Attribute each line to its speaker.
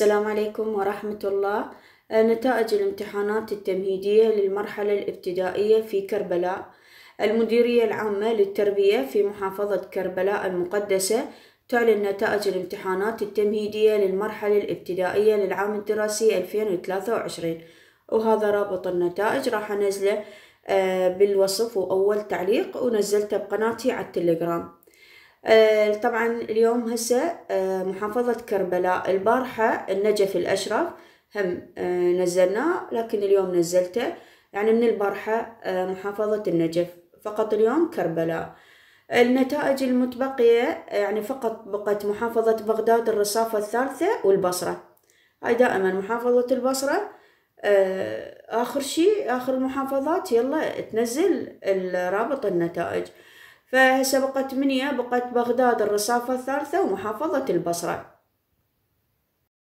Speaker 1: السلام عليكم ورحمة الله. نتائج الامتحانات التمهيدية للمرحلة الابتدائية في كربلاء. المديرية العامة للتربية في محافظة كربلاء المقدسة تعلن نتائج الامتحانات التمهيدية للمرحلة الابتدائية للعام الدراسي 2023 وهذا رابط النتائج راح أنزله بالوصف وأول تعليق ونزلته بقناتي على التليجرام. طبعا اليوم هسه محافظة كربلاء البارحة النجف الأشرف هم نزلناه لكن اليوم نزلته. يعني من البارحة محافظة النجف فقط اليوم كربلاء. النتائج المتبقية يعني فقط بقت محافظة بغداد الرصافة الثالثة والبصرة. هاي دائما محافظة البصرة. آخر شي آخر المحافظات يلا تنزل رابط النتائج. فهسه بقت منية بقت بغداد الرصافة الثالثة ومحافظة البصرة.